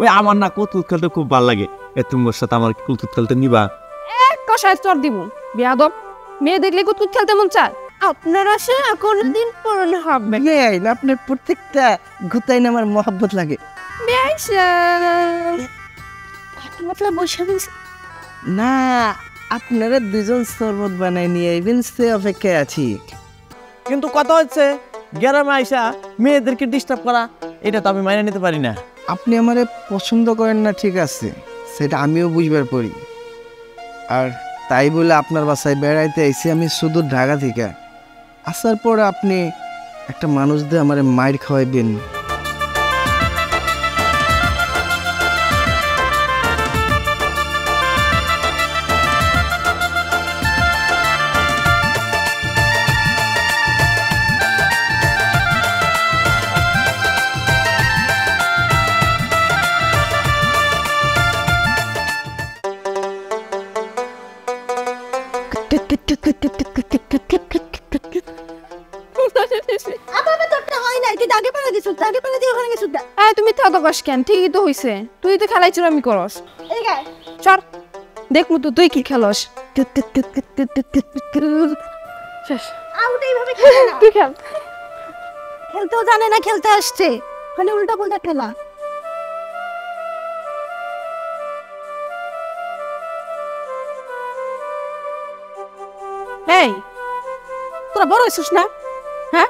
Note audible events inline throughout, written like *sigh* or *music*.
ওই আমার না কৌতুক খেলতে খুব ভালো লাগে। এ তোমার সাথে আমার কৌতুক খেলতে নিবা। এক কষায় চর দিব বিয়াদব মেয়ে দেখলে কুতকুত খেলতে মন চায়? আপনারা কোনদিন পূরণ হবে। আপনার প্রত্যেকটা গুতাইন আমার মহব্বত লাগে। না আপনারা দুজন শরবত বানাই নিয়ে আইবেন সে অপেক্ষায় আছি। কিন্তু কথা হচ্ছে গ্রামে আইসা মেয়েদেরকে ডিস্টার্ব করা এটা তো আমি মাইনে নিতে পারি না। আপনি আমারে পছন্দ করেন না, ঠিক আছে। সেটা আমিও বুঝবার পড়ি আর তাই বলে আপনার বাসায় বেড়াইতে এসে আমি শুধু ঢাকা থেকে। আসার পর আপনি একটা মানুষ দিয়ে আমার মায়ের খাওয়াইবেন। কস কেন? ঠিকই তো হইছে। তুই তো খেলাই চুরামি করস। এদিকে চর দেখমু তো তুই কি খেলস। শেষ। তুই খেল। খেলতেও জানে না খেলতে আসছে। মানে উল্টা পাল্টা খেলা। এই তোরা বড় হয়েছিস না? হ্যাঁ?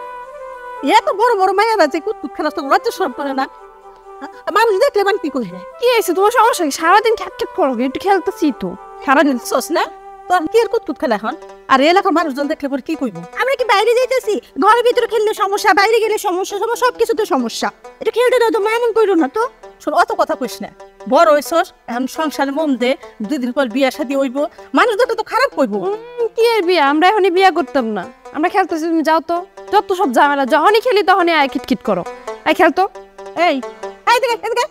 এত বড় বড় মায়েরা যে কুতকুত খেলা তো লজ্জা সরম করে না। মানুষ দেখলে মানে কি কি হয়েছে? তোমার সমস্যা কি? সারাদিন খ্যাট খ্যাট করো একটু খেলতেছি তো। সারাদিন সোস না? তোর কি আর কুতকুত খেলা এখন? আর এলাকার মানুষজন দেখলে পরে কি কইব? আমরা কি বাইরে যাইতেছি? ঘরের ভিতরে খেললে সমস্যা বাইরে গেলে সমস্যা সব কিছুতে সমস্যা। এটা খেলতে দাও তো করো না তো। শোন অত কথা কইস না। বড় হয়েছস এখন সংসারে মন দে দুই দিন পর বিয়া শাদি হইব। মানুষ দেখলে তো খারাপ কইব। কি আর বিয়া? আমরা এখনই বিয়া করতাম না। আমরা খেলতেছি তুমি যাও তো। যত সব ঝামেলা। যখনই খেলি তখনই আয় খিটখিট করো। আয় খেলতো এই এদিকে এদিকে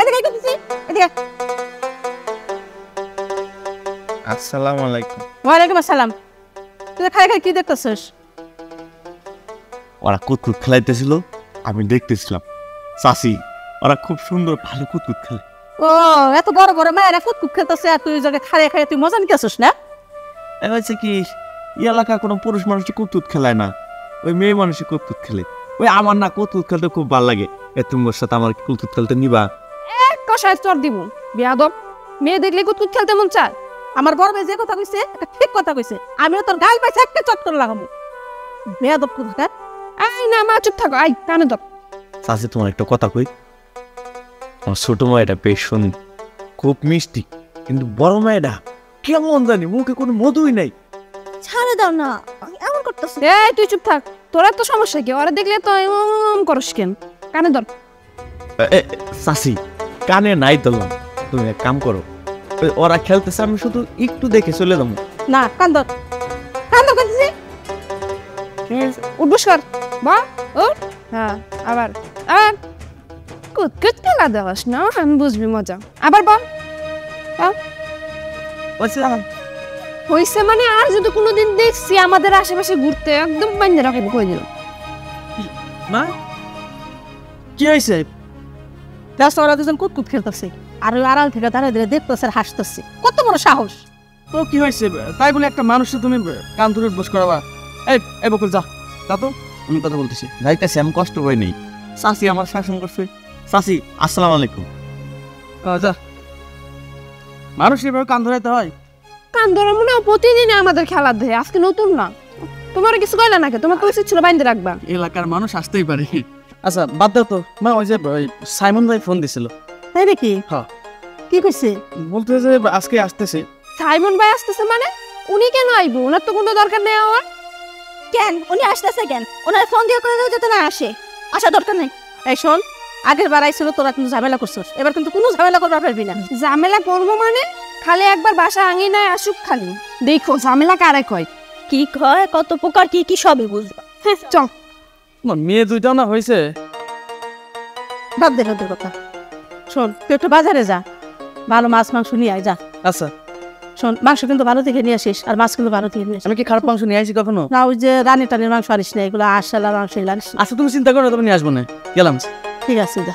এদিকে করতেছি এদিকে আসসালামু আলাইকুম। ওয়ালাইকুম আসসালাম। তুই খাই খাই কি দেখতেছিস? ওরা কুতকুত খেলাইতেছিল আমি দেখতেছিলাম। চাষি ওরা খুব সুন্দর ভালো কুতকুত খেলে। ও এত বড় বড় মায়েরা কুতকুত খেতেছে আর তুই জায়গায় খাইয়ে খাইয়ে তুই মজা নিতেছিস না? এ হচ্ছে কি এই এলাকা কোনো পুরুষ মানুষ কুতকুত খেলায় না। ওই মেয়ে মানুষই কুতকুত খেলে। ওই আমার না কুতকুত খেলতে খুব ভালো লাগে। এ তোমার সাথে আমার কুতকুত খেলতে নিবা? এক কষায় চর দিব বিয়াদব। মেয়ে দেখলে কুতকুত খেলতে মন চায়। আমার বড় যে কথা কইছে এটা ঠিক কথা কইছে। আমিও তোর গাল পাইছে একটা চট করে লাগাবো মেয়া দপ কোথাকার? আই না মা চুপ থাকো আই কানে দব চাষি তোমার একটা কথা কই। আমার ছোট মায়েরা বেশ সুন্দর খুব মিষ্টি কিন্তু বড় মায়েরা কেমন জানি মুখে কোনো মধুই নাই। ছাড়ে দাও না এমন করতেছে। এই তুই চুপ থাক তোরা তো সমস্যা কি? ওরা দেখলে তো এমন করস কেন? কানে ধর। চাষি কানে নাই ধরলাম। তুমি এক কাম করো। ওই ওরা খেলতেছে আমি শুধু একটু দেখে চলে যাব। না কান্দর কান্দর করতেছি। উঠবস কর। বা উঠ। হ্যাঁ আবার। আবার কুতকুত খেলা দেওয়াস না আমি বুঝবি মজা। আবার বল হইছে মানে আর যদি কোনোদিন দেখছি আমাদের আশেপাশে ঘুরতে একদম বান্ধে রাখব কই দিল মা? কি হয়েছে? রাস্তা ওরা দুজন কুতকুত খেলতেছে। আর ওই আড়াল থেকে দাঁড়িয়ে দাঁড়িয়ে দেখতেছে আর হাসতেছে। কত বড় সাহস। তো কি হয়েছে? তাই বলে একটা মানুষকে তুমি কান ধরে বস করাবা। এই এই বকুল যা। তো আমি কথা বলতেছি। যাইতেছে আমি কষ্ট নেই। আমার শাসন করছে। আসসালামু আলাইকুম। যা। মানুষ এভাবে কান ধরাইতে হয়? কান ধরে মনে হয় প্রতিদিন আমাদের খেলা দেয় আজকে নতুন না। তোমার কিছু কইলে নাকি? তোমার তো উচিত ছিল বাইন্ধে রাখবা। এলাকার মানুষ আসতেই পারে। আচ্ছা বাদ দাও তো। মা ওই যে ওই সাইমন ভাই ফোন দিছিল। তাই নাকি? হ্যাঁ। কি কইছে বলতে যে আজকে আসতেছে। সাইমন ভাই আসতেছে মানে? উনি কেন আইবো? ওনার তো কোনো দরকার নেই আমার। কেন? উনি আসতেছে কেন? ওনার ফোন দিয়ে করে দাও যাতে না আসে। আসা দরকার নেই। এই শোন আগের বার আইছিল তোরা কিন্তু ঝামেলা করছিস। এবার কিন্তু কোনো ঝামেলা করবার পারবি না। ঝামেলা করব মানে? খালি একবার বাসা আঙিনায় আসুক খালি। দেখো ঝামেলা কারে কয়? কি কয় কত প্রকার কি কি সবই বুঝবা। হ্যাঁ, চল। তোমার মেয়ে দুইটাও না হয়েছে? বাদ দে ওদের কথা। শোন তুই একটু বাজারে যা। ভালো মাছ মাংস নিয়ে আয় যা। আচ্ছা। শোন মাংস কিন্তু ভালো থেকে নিয়ে আসিস আর মাছ কিন্তু ভালো থেকে নিয়ে আসিস। আমি কি খারাপ মাংস নিয়ে আসি কখনো? না ওই যে রানী টানির মাংস আনিস না এগুলো আশালা মাংস আনিস। আচ্ছা তুমি চিন্তা করো না তুমি নিয়ে আসব না। গেলাম। ঠিক আছে যা।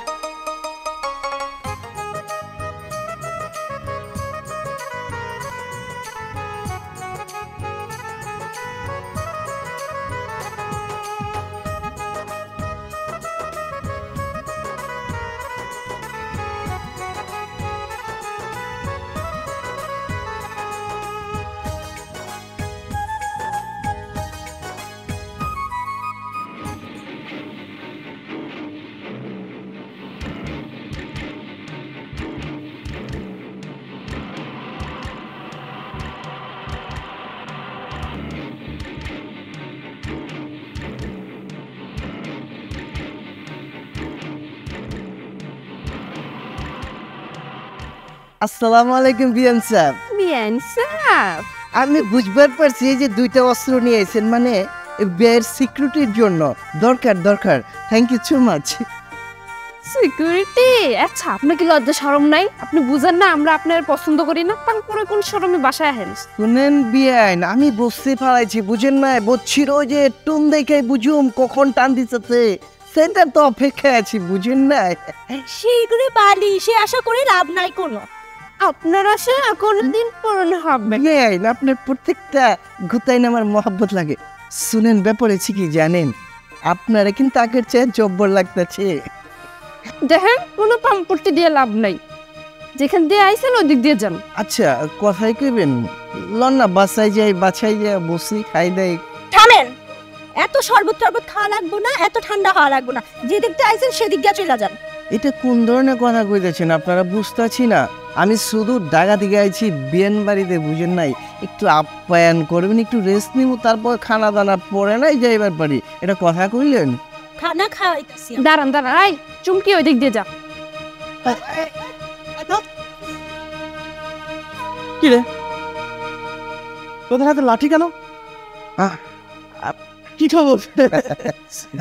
আসসালামু আলাইকুম বিয়ান সাহেব বিয়ান সাহেব আমি বুঝবার পারছি এই যে দুইটা অস্ত্র নিয়ে এসেছেন মানে বিয়ের সিকিউরিটির জন্য। দরকার দরকার। Thank you so much security আচ্ছা আপনার কি লজ্জা শরম নাই? আপনি বুঝেন না আমরা আপনার পছন্দ করি না তারপরে কোন শরমে বাসায় হেন শুনেন বিয়াইন আমি বুঝতে পারাইছি বুঝেন না বুঝছিল যে টুন দেখে বুঝুম কখন টান দিতেছে। সেন্টার তো অপেক্ষায় আছি বুঝেন না সেইগুলো বালি সে আশা করে লাভ নাই কোনো। আপনার আশা কোনদিন পূরণ হবে বিয়াইন আপনার প্রত্যেকটা গুতাইন আমার মহব্বত লাগে। শুনেন ব্যাপারে কি জানেন। আপনারা কিন্তু আগের চেয়ে জব্বর লাগতেছে। দেখেন কোনো পাম্পটি দিয়ে লাভ নাই। যেখান দিয়ে আইসেন ওদিক দিয়ে যান। আচ্ছা কথাই কইবেন লন না বাসায় যাই বাছাই যাই বসি খাই দেয় থামেন! এত শরবত টরবত খাওয়া লাগবো না এত ঠান্ডা হওয়া লাগবো না। যেদিকটা আইছেন সেদিক দিয়ে চলে যান। এটা কোন ধরনের কথা কইতেছেন? আপনারা বুঝতেছি না। আমি শুধু ঢাকা থেকে আইছি বিয়েন বাড়িতে বুঝেন নাই। একটু আপ্যায়ন করবেন একটু রেস্ট নিব তারপর খানা দানা পরে নাই যাইবার পারি এটা কথা কইলেন? খানা খাওয়াইতেছি। দাঁড়ান দাঁড়ান আই চুমকি ওই দিক দিয়ে যা। কি রে? তোদের হাতে লাঠি কেন? কি খবর?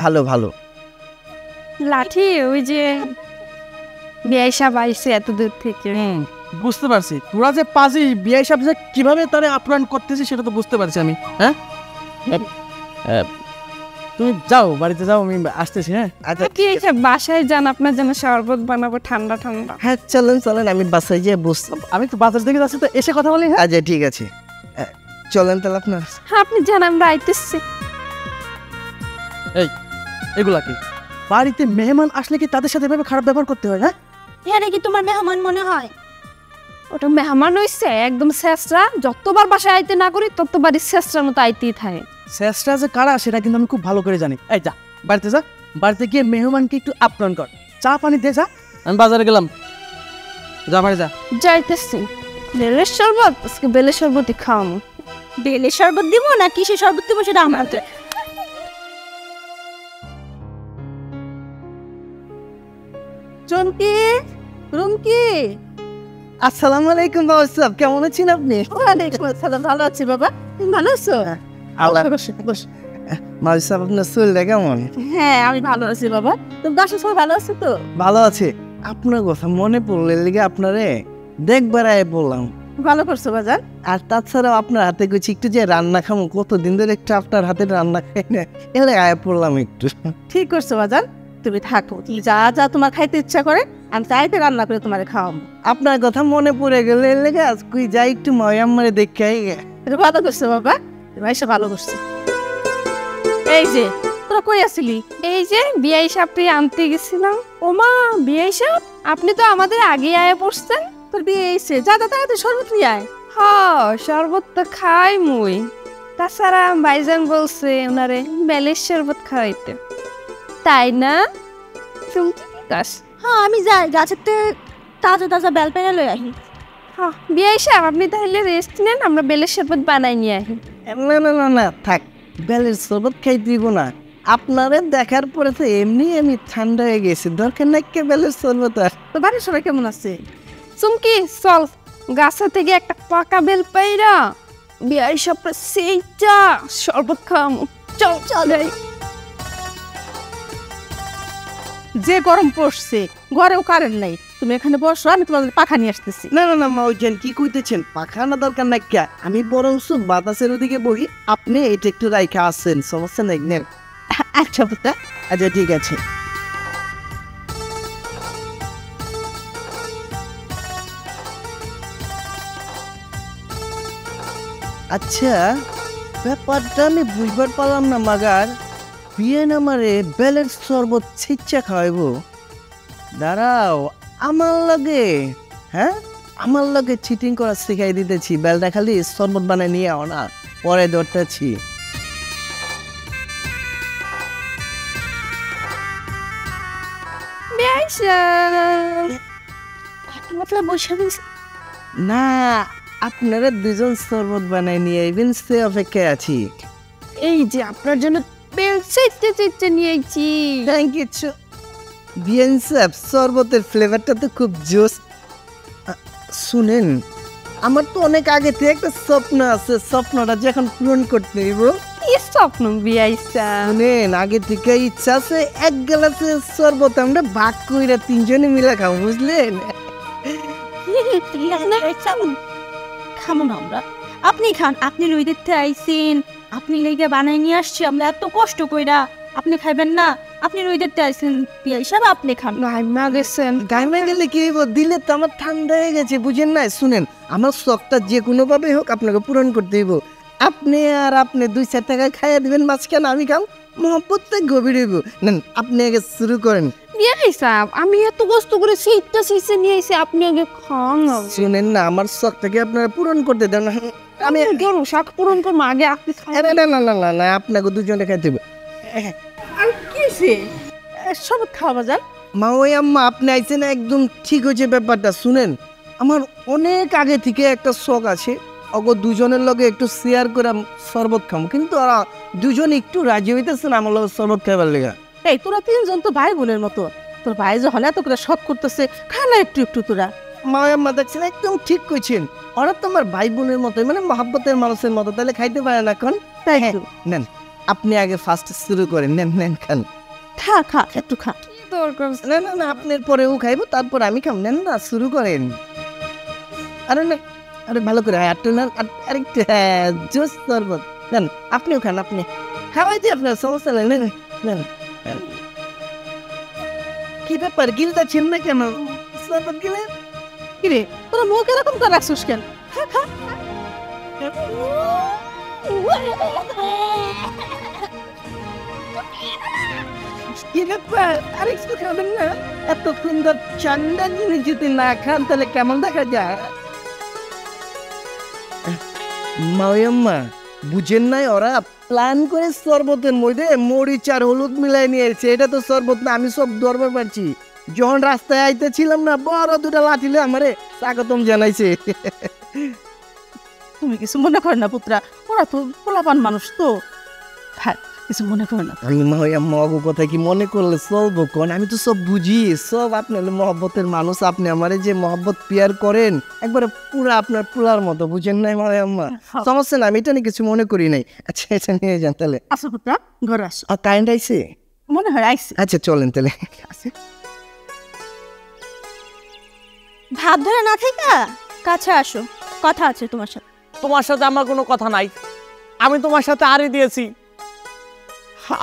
ভালো ভালো। লাঠি ওই যে বিয়াই সাহেব আইসে এত দূর থেকে। হুম বুঝতে পারছি। তোরা যে পাজি বিয়ে সাহেব যে কীভাবে তারে আপ্যায়ন করতেছিস সেটা তো বুঝতে পারছি আমি হ্যাঁ? হ্যাঁ, তুমি যাও বাড়িতে যাও আমি আসতেছি হ্যাঁ? আচ্ছা কি যে বাসায় যান আপনার জন্য শরবত বানাবো ঠান্ডা ঠান্ডা। হ্যাঁ চলেন চলেন আমি বাসায় যেয়ে বসতাম আমি তো বাজার থেকে যাচ্ছি তো এসে কথা বলি হ্যাঁ? আচ্ছা ঠিক আছে। চলেন তাহলে আপনার। হ্যাঁ আপনি জান আমরা আইতেছি। এই এগুলা কি? বাড়িতে মেহমান আসলে কি তাদের সাথে এভাবে খারাপ ব্যবহার করতে হয় হ্যাঁ? হ্যাঁ নাকি তোমার মেহমান মনে হয়? ওটা মেহমান হইছে একদম শেষরা। যতবার বাসায় আইতে না করি ততবারই শেষরার মতো আইতেই থাকে। শেষটা যে কারা সেটা কিন্তু আমি খুব ভালো করে জানি। এই যা বাড়িতে যা। বাড়িতে গিয়ে মেহমানকে একটু আপ্যায়ন কর। চা পানি দে যা। আমি বাজারে গেলাম। যা বাড়ি যা। যাইতেছি। বেলের শরবত? আজকে বেলের শরবতই খাওয়ামো বেলের শরবত দিব না কিসের শরবত দিব সেটা আমার চমকি রুমকি। আসসালামু আলাইকুম বাবা সাহেব কেমন আছেন আপনি? ওয়ালাইকুম আসসালাম ভালো আছি বাবা। তুমি ভালো আছো? আল্লাহ বস, বস। মাঝি সাহেব আপনার শরীরটা কেমন? হ্যাঁ আমি ভালো আছি বাবা। তুমি গাছের সবাই ভালো আছে তো? ভালো আছে। আপনার কথা মনে পড়লে লেগে আপনারে দেখবার আয় বললাম। ভালো করছ বাজার আর তাছাড়াও আপনার হাতে কিছু একটু যে রান্না খামো কতদিন ধরে একটু আপনার হাতে রান্না খাই না এলে আয় পড়লাম একটু। ঠিক করছ বাজার তুমি থাকো। তুমি যা যা তোমার খাইতে ইচ্ছা করে আমি চাইতে রান্না করে তোমার খাওয়াবো। আপনার কথা মনে পড়ে গেলে লেগে আজ কই যাই একটু ময়াম মারে দেখে আই গে। ভালো করছ বাবা? তুমি এসে ভালো করছ। এই যে তোরা কই আসিলি? এই যে বিয়াই সাহেবটি আনতে গেছিলাম। ওমা বিয়াই সাহেব আপনি তো আমাদের আগে আয়া পড়ছেন। তোর বিয়ে এসে যা যা তাড়াতাড়ি শরবত নিয়ে আয়। হ শরবত তো খাই মুই। তাছাড়া ভাইজান বলছে ওনারে বেলের শরবত খাওয়াইতে। তাই না? তুমি কি কাস। হ্যাঁ আমি যাই গাছের থেকে তাজা তাজা বেল পেনে লই আহি। হ্যাঁ বিয়াই সাহেব আপনি তাহলে রেস্ট নেন আমরা বেলের শরবত বানাই নিয়ে আহি। না না না না থাক বেলের শরবত খাই দিব না। আপনারে দেখার পরে তো এমনি আমি ঠান্ডা হয়ে গেছি দরকার নাই কে বেলের শরবত আর। তো বাড়ির সবাই কেমন আছে? চুমকি চল গাছা থেকে একটা পাকা বেল পাইরা বিয়াই সাহেব সেইটা শরবত খাওয়ামু। চল চল। যে গরম পড়ছে ঘরেও কারেন্ট নাই। তুমি এখানে বসো আমি তোমাদের পাখা নিয়ে আসতেছি। না না না মাউজান কি কইতেছেন পাখা না দরকার নাই কে? আমি বরং বাতাসের ওদিকে বহি আপনি এটা একটু রাইখে আসেন সমস্যা নাই নেন। আচ্ছা পুতা আচ্ছা ঠিক আছে। আচ্ছা ব্যাপারটা আমি বুঝবার পারলাম না মাগার। বিয়ে বেলের শরবত ছিচ্চা খাওয়াইব। দাঁড়াও, আমার লাগে হ্যাঁ? আমার লাগে চিটিং করা শিখাই দিতেছি। বেলটা খালি শরবত বানায় নিয়ে আও না, পরে ধরতেছি। না, আপনারা দুজন শরবত বানাই নিয়ে আইবেন, সে অপেক্ষায় আছি। এই যে, আপনার জন্য বেল চাইতে চাইতে থ্যাংক ইউ বিয়েন সাহেব শরবতের ফ্লেভারটা তো খুব জোস। শুনেন আমার তো অনেক আগে থেকে একটা স্বপ্ন আছে স্বপ্নটা যে এখন পূরণ করতে হইব। কি স্বপ্ন বিয়াইছা শুনেন আগে থেকে ইচ্ছা আছে এক গ্লাসে শরবত আমরা ভাগ কইরা তিনজনে মিলে খাব বুঝলেন? *laughs* না আমরা। আপনি খান আপনি লই দিতে আইছেন। আপনি লেগে বানাই নিয়ে আসছি আমরা এত কষ্ট কইরা। আপনি খাইবেন না আপনি লই দিতে আইছেন পিয়া হিসাবে আপনি খান। গাইমা গেছেন। গাইমে গেলে কি হইব? দিলে তো আমার ঠান্ডা হয়ে গেছে বুঝেন না শুনেন আমার শখটা যে কোনো ভাবে হোক আপনাকে পূরণ করতে হইব। আপনি আর আপনি দুই চার টাকা খাইয়া দিবেন মাঝখানে আমি খাম মহব্বতটা গভীর হইব। নেন আপনি আগে শুরু করেন। বিয়াইছা আমি এত কষ্ট করে সেইটা সেইসে নিয়ে এসে আপনি আগে খান শুনেন না আমার শখটাকে আপনারা পূরণ করতে দেন আমি কেন শাক পূরণ করব আগে আপনি খান। না না না না না আপনাকে দুজনে খাইতে হবে। আর কিসে সব খাওয়া যান মা ওই আম্মা আপনি আইছেন একদম ঠিক হয়েছে ব্যাপারটা শুনেন? আমার অনেক আগে থেকে একটা শখ আছে অগ দুজনের লগে একটু শেয়ার করে শরবত খাম কিন্তু ওরা দুজন একটু রাজি হইতেছে না আমার লগে শরবত খাইবার লেগা। এই তোরা তিনজন তো ভাই বোনের মতো। তোর ভাই যখন এত করে শখ করতেছে খা না একটু একটু তোরা। মা আম্মা দেখছেন একদম ঠিক কইছেন। ওরা তো আমার ভাই বোনের মতো মানে মহাব্বতের মানুষের মতো তাহলে খাইতে পারে না এখন? তাই হ্যাঁ, নেন আপনি আগে ফার্স্ট শুরু করেন নেন নেন খান। খা খা একটু খা। না না না আপনার পরেও খাইবো তারপর আমি খাম নেন না শুরু করেন। আরে না আরে ভালো করে আরেকটু নেন আর- আরেকটু হ্যাঁ জোস শরবত। নেন আপনিও খান আপনি। খাওয়াই দিই আপনার সমস্যা নেই নেন নেন। কি ব্যাপার গিলটা গিলতাছেন না কেন? শরবত গিলে? কিরে তোরা মুখ এরকম করে রাখছিস কেন? আরেকটু খাবেন না? এত সুন্দর ঠান্ডা জিনিস যদি না খান তাহলে কেমন দেখা যায়? মাওয়াম্মা বুঝেন নাই ওরা প্ল্যান করে শরবতের মধ্যে মরিচ আর হলুদ মিলাই নিয়েছে এটা তো শরবত না আমি সব ধরবে পারছি। যখন রাস্তায় আইতেছিলাম না বড় দুটা লাঠিলে আমারে স্বাগতম জানাইছে। তুমি কিছু মনে কর না পুত্রা ওরা তো পোলাপান মানুষ তো। হ্যাঁ কিছু মনে কর না। আমি অগো কথা কি মনে করলে চলবো কোন? আমি তো সব বুঝি সব আপনি হলো মহব্বতের মানুষ আপনি আমারে যে মহব্বত পিয়ার করেন একবারে পুরা আপনার পুরার মতো বুঝেন নাই মাওয়াম্মা হ্যাঁ। সমস্যা না আমি এটা নিয়ে কিছু মনে করি নাই। আচ্ছা আচ্ছা নিয়ে যান তাহলে। আসো পুত্রা ঘরে আসো। কারেন্ট আইছে? মনে হয় আইসি আচ্ছা চলেন তাহলে। ভাব ধরে না থেকে কাছে আসো কথা আছে তোমার সাথে। তোমার সাথে আমার কোনো কথা নাই। আমি তোমার সাথে আরে দিয়েছি।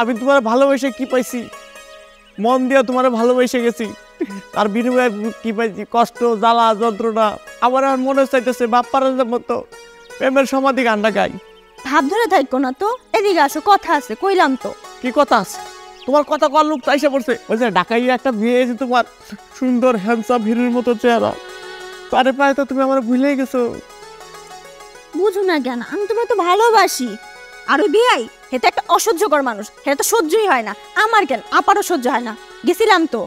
আমি তোমার ভালোবেসে কি পাইছি? মন দিয়ে তোমার ভালোবেসে গেছি। তার বিনিময়ে কি পাইছি? কষ্ট জ্বালা যন্ত্রণা আমার আর মনে চাইতেছে বাপ্পারের মতো প্রেমের সমাধি গানটা গাই। ভাব ধরে থাকো না তো এদিকে আসো কথা আছে কইলাম তো। কি কথা আছে? তোমার কথা কল লোক তো এসে পড়ছে। ওই যে ঢাকাই একটা বিয়ে এসে তোমার সুন্দর হ্যান্ডসাম হিরোর মতো চেহারা। পারে পারে তো তুমি আমার ভুলেই গেছো। বুঝো না কেন আমি তোমার তো ভালোবাসি। আর ওই বিয়াই হেতে একটা অসহ্যকর মানুষ হেটা তো সহ্যই হয় না। আমার কেন আপারও সহ্য হয় না। গেছিলাম তো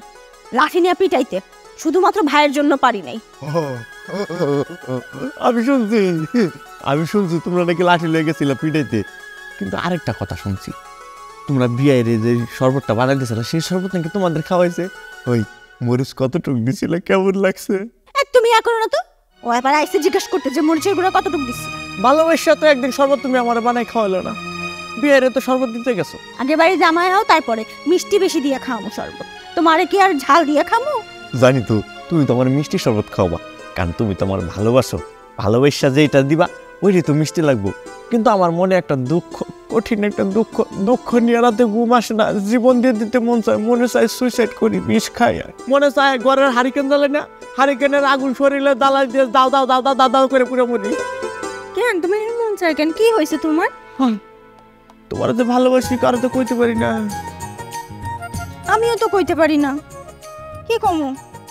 লাঠি নিয়ে পিটাইতে। শুধুমাত্র ভাইয়ের জন্য পারি নাই। আমি শুনছি আমি শুনছি তোমরা নাকি লাঠি লেগে গেছিলে পিটাইতে। কিন্তু আরেকটা কথা শুনছি। তোমরা বিয়ের যে শরবতটা বানাইতেছিল সেই শরবত নাকি তোমাদের খাওয়াইছে? ওই মরিচ কতটুক দিছিল কেমন লাগছে? তুমি ইয়া করো না তো? ও এবার আইসে জিজ্ঞেস করতে যে মরিচের গুঁড়া কতটুকু দিচ্ছি ভালোবাসা তো একদিন শরবত তুমি আমার বানাই খাওয়ালো না। বিয়ের তো শরবত দিতে গেছো? আগে বাড়ি জামাই হও তারপরে মিষ্টি বেশি দিয়ে খাওয়াবো শরবত। তোমারে কি আর ঝাল দিয়ে খামো? জানি তো তুমি তোমার মিষ্টি শরবত খাওয়াবা। কারণ তুমি তোমার ভালোবাসো। ভালোবাসা যেটা দিবা ওইটাই তো মিষ্টি লাগবো। কিন্তু আমার মনে একটা দুঃখ কঠিন একটা দুঃখ দুঃখ নিয়ে রাতে ঘুম আসে না। জীবন দিয়ে দিতে মন চায় মনে চায় সুইসাইড করি বিষ খাই মনে চায় ঘরের হারিকেন জ্বালে না হারিকেনের আগুন শরীরে দালাই দিয়ে দাও দাও দাও দাও দাও দাও করে পুরো মরি। কেন? তুমি মন চায় কেন? কি হয়েছে তোমার? তোমার তো ভালোবাসি কারও তো কইতে পারি না। আমিও তো কইতে পারি না। কি কমু?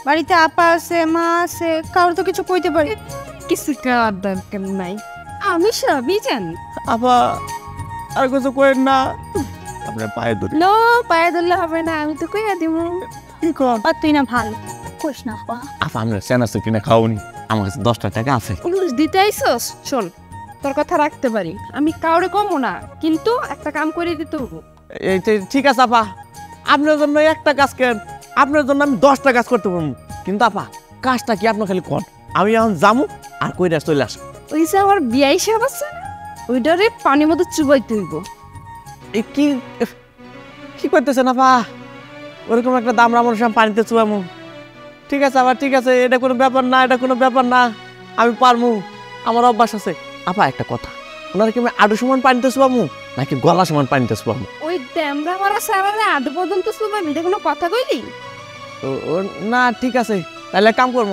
বাড়িতে আপা আছে মা আছে কারও তো কিছু কইতে পারি। কিছু দরকার নাই। আমি সবই জানি। আপা আর কিছু করেন না। আপনার পায়ে ধরি। লো পায়ে ধরলে হবে না আমি তো কইয়া দিব কি কর আর তুই না ভালো কইস না আপা। আপা আমরা সেনাসে কিনে খাওনি। আমার কাছে দশটা টাকা আছে। পুলিশ দিতে আইসস? শোন তোর কথা রাখতে পারি। আমি কাউরে কমো না কিন্তু একটা কাম করে দিতে হব এই যে ঠিক আছে আপা। আপনার জন্য একটা কাজ কেন আপনার জন্য আমি দশটা কাজ করতে পারব। কিন্তু আপা কাজটা কি আপনার খালি কন? আমি এখন যামু আর কইরা চলে আসব। ওই যে আমার বিয়াই সাহেব আছে ওইটারে পানির মতো চুবাই তুলব এ কি কি করতেছে না পা ওরকম একটা দামরা মানুষ আমি পানিতে চুয়ামু ঠিক আছে আবার ঠিক আছে এটা কোনো ব্যাপার না এটা কোনো ব্যাপার না আমি পারমু। আমার অভ্যাস আছে। আপা একটা কথা ওনার কি আমি আডু সমান পানিতে চুয়ামু নাকি গলা সমান পানিতে চুয়ামু ওই ড্যামরা মারা সারারে আধ পর্যন্ত চুবাই এটা কোনো কথা কইলি? না ঠিক আছে তাহলে কাম করব।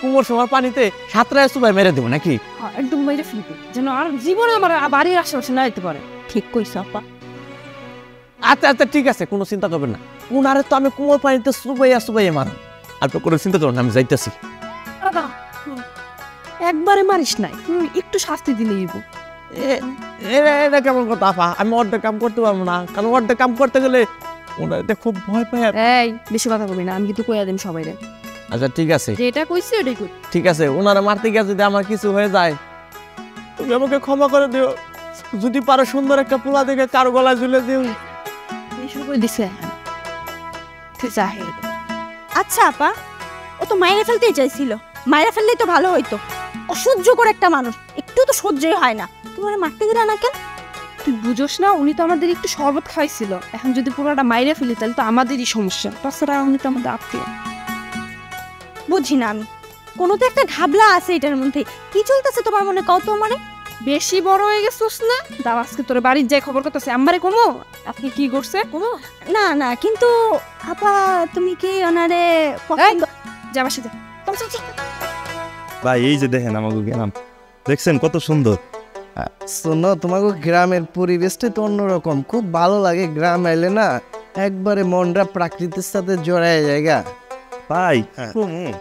কুমোর সময় পানিতে সাঁতরায় চুবাই মেরে দেবো নাকি? হ্যাঁ, একদম মেরে ফেলব। যেন আর জীবনে আমার বাড়ির আশেপাশে না যেতে পারে। ঠিক কইছ আপা। আচ্ছা আচ্ছা ঠিক আছে কোনো চিন্তা করবেন না। উনারে তো আমি কুমোর পানিতে চুবাইয়া চুবাইয়া মারাম। আর তো কোনো চিন্তা করবেন না আমি যাইতেছি। একবারে মারিস নাই একটু শাস্তি দিলে এটা কেমন কথা আপা? আমি অর্ধেক কাম করতে পারব না। কারণ অর্ধেক কাম করতে গেলে ওনারে খুব ভয় পায় এই বেশি কথা কবি না আমি কিন্তু কইয়া দিম সবাই আচ্ছা ঠিক আছে। যেটা কইছি ওটাই কই। ঠিক আছে ওনারা মারতে গিয়ে যদি আমার কিছু হয়ে যায় তুমি আমাকে ক্ষমা করে দিও। যদি পারো সুন্দর একটা পোলা দেখে কারও গলায় ঝুলে দিও। বেশি করে দিছে। ঠিক আছে আচ্ছা আপা ও তো মায়েরা ফেলতেই চাইছিল। মায়েরা ফেললেই তো ভালো হইতো। অসহ্য করে একটা মানুষ একটু তো সহ্যই হয় না। তোমার মারতে দিলে না কেন? তুই বুঝোস না উনি তো আমাদের একটু শরবত খাইছিল। এখন যদি পুরোটা মাইরে ফেলি তাহলে তো আমাদেরই সমস্যা। তাছাড়া উনি তো আমাদের আত্মীয়। বুঝি না আমি। কোনো তো একটা ঘাবলা আছে এটার মধ্যে। কি চলতেছে তোমার মনে কত মানে? বেশি বড় হয়ে গেছিস না? দাও আজকে তোর বাড়ির যাই খবর করতেছে। আমারে কমো? আপনি কি করছে? কমো? না না কিন্তু আপা তুমি কি ওনারে পছন্দ যাবার সাথে ভাই এই যে দেখেন আমাকে গেলাম দেখছেন কত সুন্দর? শোনো তোমাকে গ্রামের পরিবেশটা তো অন্যরকম। খুব ভালো লাগে গ্রাম এলে না? একবারে মনটা প্রাকৃতির সাথে জড়ায় জায়গা ভাই হ্যাঁ। হুম,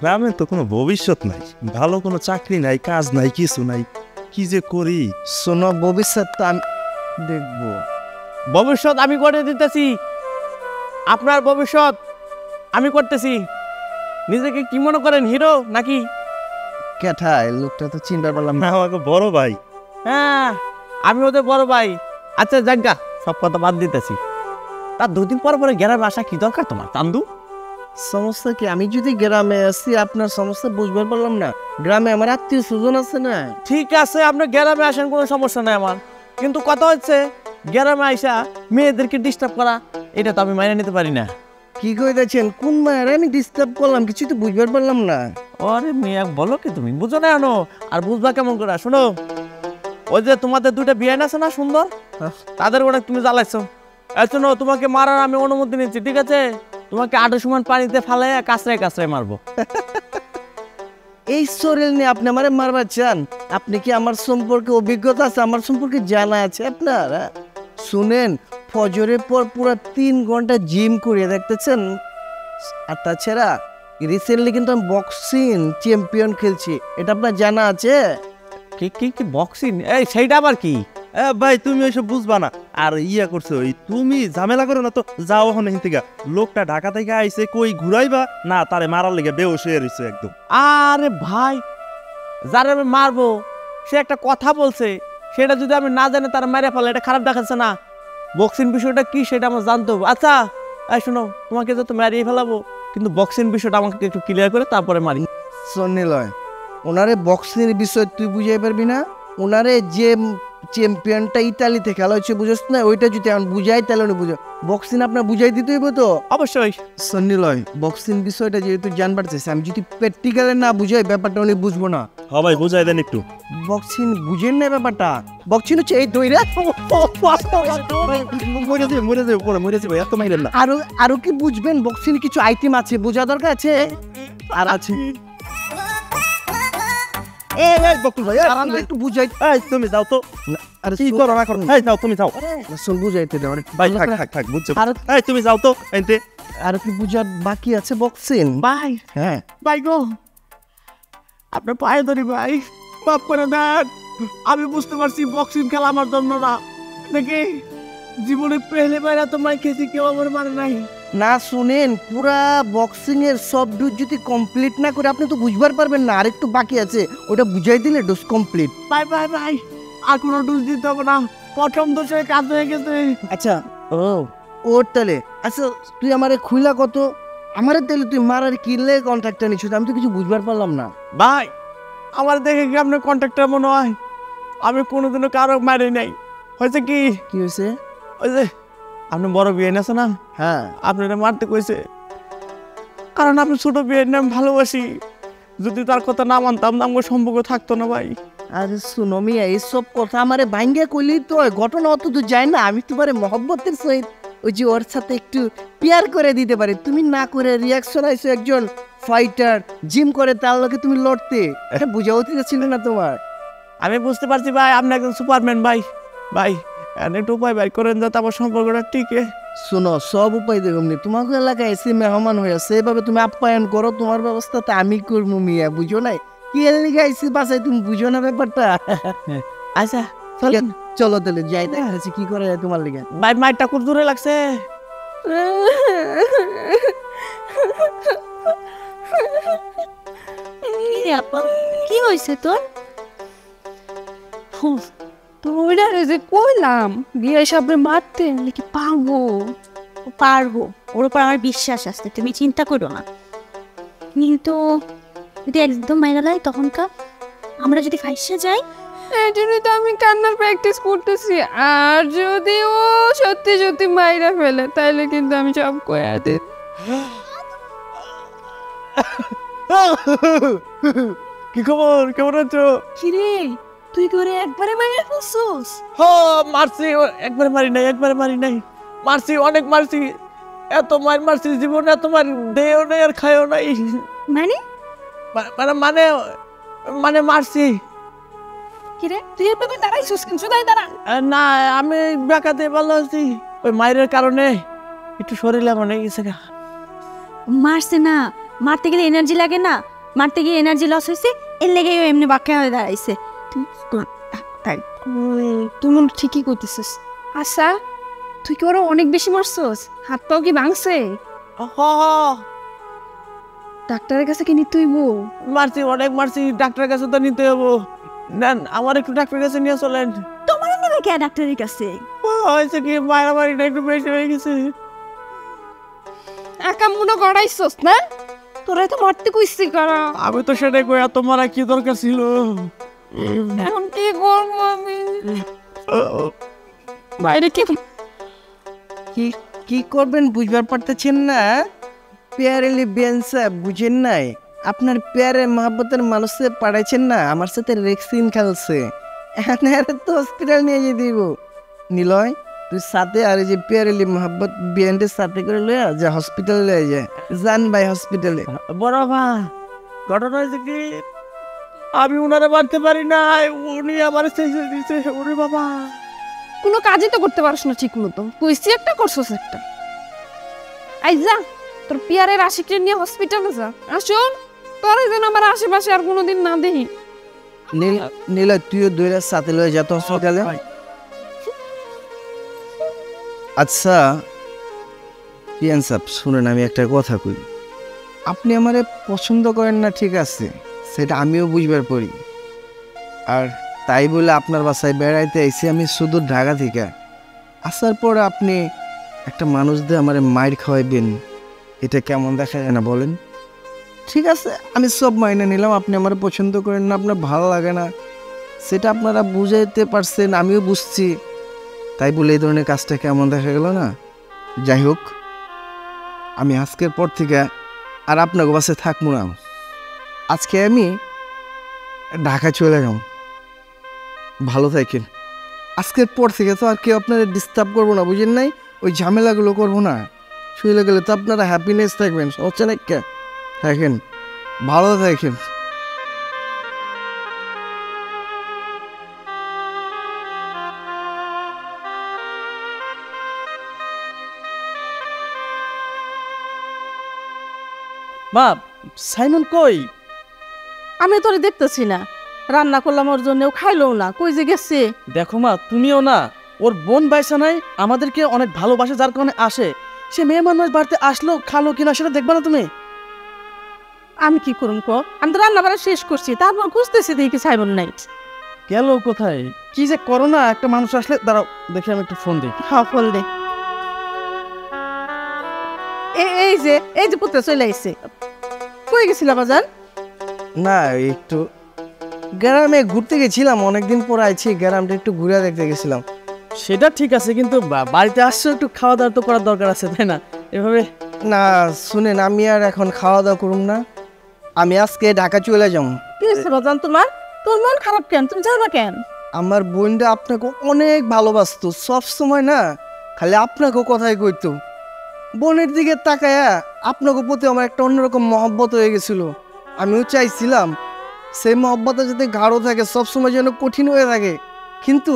গ্রামে তো কোনো ভবিষ্যৎ নাই। ভালো কোনো চাকরি নাই কাজ নাই কিছু নাই। কি যে করি? শোনো ভবিষ্যৎটা আমি দেখব। ভবিষ্যৎ আমি করে দিতেছি। আপনার ভবিষ্যৎ আমি করতেছি। নিজেকে কি মনে করেন হিরো নাকি? কেঠায় লোকটা তো চিনতে পারলাম না। আমাকে বড় ভাই। হ্যাঁ আমি ওদের বড় ভাই। আচ্ছা জাগা সব কথা বাদ দিতেছি। তার দুদিন পর পরে গ্রামে আসা কি দরকার তোমার চান্দু সমস্যা কি? আমি যদি গ্রামে আসি আপনার সমস্যা বুঝবার পারলাম না। গ্রামে আমার আত্মীয় স্বজন আছে না? ঠিক আছে আপনি গ্রামে আসেন কোনো সমস্যা নাই আমার। কিন্তু কথা হচ্ছে গ্রামে আইসা মেয়েদেরকে ডিস্টার্ব করা এটা তো আমি মাইনে নিতে পারি না। কি কইতেছেন কোন মায়ের আমি ডিস্টার্ব করলাম কিছু তো বুঝবার পারলাম না। আরে মেয়ে বলো কি তুমি? বুঝো না এনো আর বুঝবা কেমন করে? শোনো ওই যে তোমাদের দুইটা বিয়ান আছে না সুন্দর? তাদের অনেক তুমি জ্বালাইছো। এই শোনো তোমাকে মারার আমি অনুমতি নিচ্ছি ঠিক আছে? তোমাকে আটো সমান পানিতে ফালে কাঁচড়ায় কাঁচড়ায় মারবো। এই শরীর নিয়ে আপনি আমারে মারবার চান? আপনি কি আমার সম্পর্কে অভিজ্ঞতা আছে? আমার সম্পর্কে জানা আছে আপনার হ্যাঁ? শুনেন ফজরের পর পুরো তিন ঘণ্টা জিম করিয়ে দেখতেছেন? আর তাছাড়া রিসেন্টলি কিন্তু আমি বক্সিং চ্যাম্পিয়ন খেলছি। এটা আপনার জানা আছে? কি কি কি বক্সিং এই সেইটা আবার কি? এ ভাই তুমি ওইসব বুঝবা না। আর ইয়া করছ ওই তুমি ঝামেলা করো না তো যাও ওখানে হিন থেকে। লোকটা ঢাকা থেকে আইছে কই ঘুরাইবা? না তারে মারার লেগে বেউস হয়ে রইছে একদম। আরে ভাই যারা আমি মারবো সে একটা কথা বলছে সেটা যদি আমি না জানি তারা মেরে ফেলে এটা খারাপ দেখাচ্ছে না। বক্সিং বিষয়টা কি সেটা আমার জানতে হবে। আচ্ছা এই শোনো তোমাকে যত মারিয়ে ফেলাবো কিন্তু বক্সিং বিষয়টা আমাকে একটু ক্লিয়ার করে তারপরে মারি। সন্নিলয় ওনারে বক্সিং এর বিষয় তুই বুঝাই পারবি না? ওনারে যে চ্যাম্পিয়নটা ইতালিতে খেলা হচ্ছে বুঝোস না ওইটা যদি এখন বুঝাই তাহলে উনি বুঝো বক্সিং আপনার বুঝাই দিতে হইব তো অবশ্যই সন্নি লয় বক্সিং বিষয়টা যেহেতু জানবার চাইছে আমি যদি প্র্যাকটিক্যালে না বুঝাই ব্যাপারটা উনি বুঝব না হ ভাই বুঝাই দেন একটু বক্সিং বুঝেন না ব্যাপারটা বক্সিং হচ্ছে এই দইরা মরে যাবে মরে যাবে পরে মরে যাবে এত মাইরেন না আরও আরও কি বুঝবেন বক্সিং কিছু আইটেম আছে বোঝা দরকার আছে আর আছে এই এই বকুল ভাই একটু বুঝাই। এই তুমি যাও তো। আরে কি করো না করো? এই যাও তুমি যাও। শোন বুঝাইতে দাও ভাই থাক থাক থাক বুঝছ এই তুমি যাও তো এনতে। আর বুঝার বাকি আছে ভাই হ্যাঁ। ভাই গো আপনার পায়ে ধরি ভাই। মাফ করে দেন আমি বুঝতে পারছি বক্সিং খেলা আমার জন্য না। দেখি জীবনে পেহলে বাইরা তো মাই খেয়েছি কেউ আমার মানে নাই। না শুনেন পুরা বক্সিং এর সব ডোজ যদি কমপ্লিট না করে আপনি তো বুঝবার পারবেন না আরেকটু বাকি আছে। ওটা বুঝাই দিলে ডোজ কমপ্লিট ভাই ভাই ভাই আর কোনো ডোজ দিতে হবে না। প্রথম দোষে কাজ হয়ে গেছে। আচ্ছা ও ওর তাহলে আচ্ছা তুই আমারে খুইলা কত? আমারে তাহলে তুই মারার কিনলে কন্ট্রাক্টটা নিচ্ছ আমি তো কিছু বুঝবার পারলাম না। ভাই আমার দেখে কি আপনার কন্ট্রাক্টর মনে হয়? আমি কোনোদিনও কারও মারি নাই। হয়েছে কি? কি হয়েছে? ওই যে আপনি বড় বিয়ে আছে না? হ্যাঁ। আপনারা মারতে কইছে। কারণ আপনি ছোট বিয়ের নাম ভালোবাসি। যদি তার কথা না মানতাম না আমার সম্পর্ক থাকতো না ভাই। আরে শুনো মিয়া এইসব কথা আমারে ভাঙ্গে কইলেই তো ঘটনা অত তো যায় না। আমি তোমারে মহব্বতের সহিত ওই যে ওর সাথে একটু পেয়ার করে দিতে পারি। তুমি না করে রিয়াকশন আইছো একজন ফাইটার জিম করে তার লোকে তুমি লড়তে। এটা বোঝা উচিত ছিল না তোমার? আমি বুঝতে পারছি ভাই আপনি একজন সুপারম্যান ভাই। ভাই একটু উপায় ভাই করেন যাতে আমার সম্পর্কটা টিকে। শোনো সব উপায় দেখুন তোমাকে এলাকায় এসে মেহমান হয়ে সেভাবে তুমি আপ্যায়ন করো তোমার ব্যবস্থা তো আমি করব মিয়া বুঝো নাই? কি এলাকা এসে বাসায় তুমি বুঝো না ব্যাপারটা? *laughs* আচ্ছা চলেন চলো তাহলে যাই দেখা যাচ্ছে কি করা যায় তোমার লিগে? ভাই মাইটটা খুব দূরে লাগছে। কি হয়েছে তোর? তুমি যে কইলাম বিয়ে সামনে মারতে নাকি পাবো পারব। ওর উপর আমার বিশ্বাস আছে তুমি চিন্তা করো না। কিন্তু যদি একদম মাইরা লাই তখনকার আমরা যদি ফাইসে যাই? এই জন্যই তো আমি কান্নার প্র্যাকটিস করতেছি। আর যদি ও সত্যি সত্যি মাইরা ফেলে তাইলে কিন্তু আমি সব কয়া দিই কি খবর? কেমন আছো? কিরে? তুই করে একবারে মাইরা ফেলছিস? হ মারছি একবার মারি নাই একবার মারি নাই। মারছি অনেক মারছি। এত মার মারছি জীবনে এত মার দেও নাই আর খায়ও নাই। মানে? মানে মানে মানে মারছি। কিরে তুই এভাবে দাঁড়াইছিস কিন্তু দাঁড়াই দাঁড়া। না আমি বেকাতে ভালো আছি। ওই মায়ের কারণে। একটু শরীরে মনে গেছে গা। মারছে না। মারতে গেলে এনার্জি লাগে না। মারতে গিয়ে এনার্জি লস হয়েছে এর লেগে এমনি বাক্যা হয়ে দাঁড়াইছে। তাই। তুই মনে ঠিকই করতেছিস আচ্ছা তুই কি ওরা অনেক বেশি মারছস? হাত পাও কি ভাঙছে? ডাক্তারের কাছে কি নিতে হইব? মারছি অনেক মারছি ডাক্তারের কাছে তো নিতে হব নেন আমার একটু ডাক্তারের কাছে নিয়ে চলেন। তোমার নেবে কে ডাক্তারের কাছে। হয়েছে কি মারামারিটা একটু বেশি হয়ে গেছে। একা মনে করাইছস না? তোরা তো মারতে কইছি কারা? আমি তো সেটাই কই তোমার কি দরকার ছিল? এখন কি করব আমি? বাইরে কি কি কি করবেন বুঝবার পারতেছেন না? পেয়ারেলি বেনসা বুঝেন নাই? আপনার পেয়ারে মহাব্বতের মানুষে পাঠাইছেন না? আমার সাথে রেক্সিন খেলছে। এখানে তো হসপিটাল নিয়ে যেয়ে দিব। নিলয় তুই সাথে আর এই যে পেয়ারেলি মহাব্বত বিয়ানদের সাথে করে লইয়া যা হসপিটালে লয়ে যায় যান ভাই হসপিটালে। বড় মা ঘটনা হয়েছে কি? আমি উনারে মারতে পারি না উনি আমার শেষে দিছে ওরে বাবা। কোনো কাজই তো করতে পারছ না ঠিক মতো কইছি একটা করছস একটা। আই যা তোর পিয়ারের আশিককে নিয়ে হসপিটালে যা। আসুন তোর যেন আমার আশেপাশে আর কোনোদিন না দেখি। নীল তুইও দুইটার সাথে লয়ে যা তো হসপিটালে আচ্ছা পিয়ান সাহেব শুনেন আমি একটা কথা কই। আপনি আমারে পছন্দ করেন না ঠিক আছে? সেটা আমিও বুঝবার পারি। আর তাই বলে আপনার বাসায় বেড়াইতে আইসি আমি শুধু ঢাকা থেকে। আসার পর আপনি একটা মানুষ দিয়ে আমার মায়ের খাওয়াইবেন, এটা কেমন দেখা যায় না বলেন? ঠিক আছে, আমি সব মাইনে নিলাম, আপনি আমার পছন্দ করেন না, আপনার ভালো লাগে না, সেটা আপনারা বুঝাইতে পারছেন, আমিও বুঝছি। তাই বলে এই ধরনের কাজটা কেমন দেখা গেল না? যাই হোক, আমি আজকের পর থেকে আর আপনার বাসে থাকব না। আজকে আমি ঢাকা চলে গেলাম। ভালো থাকেন আজকের পর থেকে তো আর কেউ আপনারা ডিস্টার্ব করব না, বুঝেন নাই? ওই ঝামেলাগুলো করব না। শুয়ে গেলে তো আপনারা হ্যাপিনেস থাকবেন হচ্ছে না কে? থাকেন। ভালো থাকেন। মা, সাইমন কই? আমি তোরে দেখতেছি না। রান্না করলাম ওর জন্য ও খাইলেও না। কই যে গেছে? দেখো মা তুমিও না। ওর বোন বাইসা নাই আমাদেরকে অনেক ভালোবাসে যার কারণে আসে। সে মেয়ে মানুষ বাড়িতে আসলো খালো কিনা সেটা দেখবা না তুমি? আমি কি করুম ক? আমি তো রান্না বাড়া শেষ করছি তারপর খুঁজতেছি দেখি সাইবন নাই। গেল কোথায়? কি যে করো না একটা মানুষ আসলে দাঁড়াও দেখি আমি একটু ফোন দিই হ্যাঁ ফল দে। এই এই যে এই যে পুত্র চলে আইছে। কই গেছিলা বাজার? না একটু গ্রামে ঘুরতে গেছিলাম অনেকদিন পর আইছি গ্রামটা একটু ঘুরে দেখতে গেছিলাম। সেটা ঠিক আছে কিন্তু বাড়িতে আসছো একটু খাওয়া দাওয়া তো করার দরকার আছে তাই না? এভাবে না শুনেন আমি আর এখন খাওয়া দাওয়া করুম না। আমি আজকে ঢাকা চলে যাব। কি হয়েছে বাজান তোমার? তোর মন খারাপ কেন? তুমি যাও কেন? আমার বোনটা আপনাকে অনেক ভালোবাসতো সব সময় না খালি আপনাকে কথাই কইতো। বোনের দিকে তাকায়া আপনাকে প্রতি আমার একটা অন্যরকম মহব্বত হয়ে গেছিল। আমিও চাইছিলাম সেই মহব্বতটা যাতে গাঢ় থাকে সবসময় যেন কঠিন হয়ে থাকে। কিন্তু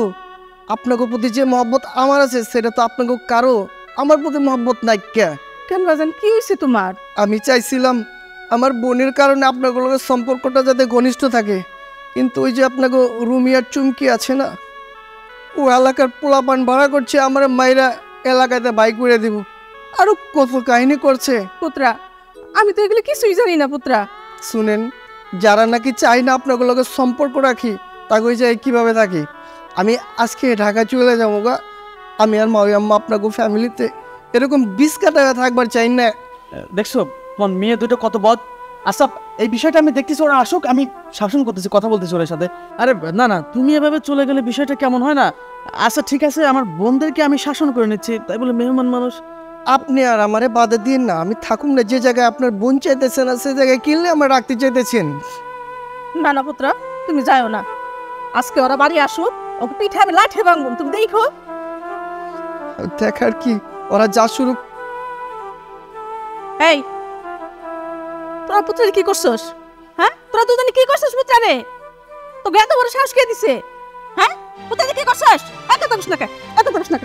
আপনাকে প্রতি যে মহব্বত আমার আছে সেটা তো আপনাকে কারও আমার প্রতি মহব্বত নাই কে? কেন বাজান কি হয়েছে তোমার? আমি চাইছিলাম আমার বোনের কারণে আপনাগুলোর সম্পর্কটা যাতে ঘনিষ্ঠ থাকে। কিন্তু ওই যে আপনাকে রুমিয়ার চুমকি আছে না ও এলাকার পোলাপান ভাড়া করছে আমার মায়েরা এলাকাতে বাইক করে দিব। আরও কত কাহিনী করছে। পুত্রা আমি তো এগুলো কিছুই জানি না পুত্রা। শুনেন যারা নাকি চাই না আপনাগুলোকে সম্পর্ক রাখি তাকে যায় কীভাবে থাকি? আমি আজকে ঢাকা চলে যাব গা। আমি আর মাওই আম্মা আপনাকে ফ্যামিলিতে এরকম বিষ কাটা থাকবার চাই না। দেখছ তোমার মেয়ে দুটো কত বদ। আচ্ছা এই বিষয়টা আমি দেখতেছি ওরা আসুক আমি শাসন করতেছি কথা বলতেছি ওর সাথে। আরে না না তুমি এভাবে চলে গেলে বিষয়টা কেমন হয় না? আচ্ছা ঠিক আছে আমার বোনদেরকে আমি শাসন করে নিচ্ছি তাই বলে মেহমান মানুষ। আপনি আর আমারে বাধা দিন না। আমি থাকুম না যে জায়গায় আপনার বোন চাইতেছেন আর সে জায়গায় কিনলে আমার রাখতে চাইতেছেন। না না পুত্রা তুমি যাও না। আজকে ওরা বাড়ি আসুক ওকে পিঠে আমি লাঠে ভাঙবো তুমি দেখো। দেখার কি? ওরা যা শুরু এই তোরা পুত্রের কি করছস? হ্যাঁ? তোরা দুজনে কি করছস পুত্রারে তোকে এত বড় সাহস কে দিছে? হ্যাঁ? পুত্রারে কি করছস? এত করছ না এত করছ না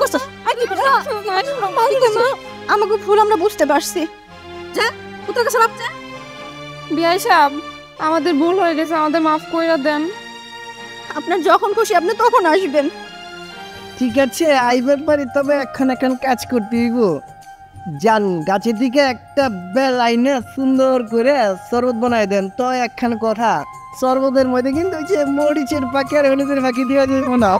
করছস? আমাকে ভুল আমরা বুঝতে পারছি। যা পুত্রের কাছে ভাবছে বিয়াই সাহেব আমাদের ভুল হয়ে গেছে আমাদের মাফ কইরা দেন। আপনার যখন খুশি আপনি তখন আসবেন। ঠিক আছে আইবার পারি তবে এখন এখন কাজ করতে হইব। যান গাছের দিকে একটা বেল আইনে সুন্দর করে শরবত বানাই দেন তো একখান কথা। শরবতের মধ্যে কিন্তু ওই যে মরিচের পাখি আর হলুদের পাখি দিয়ে দেবো না।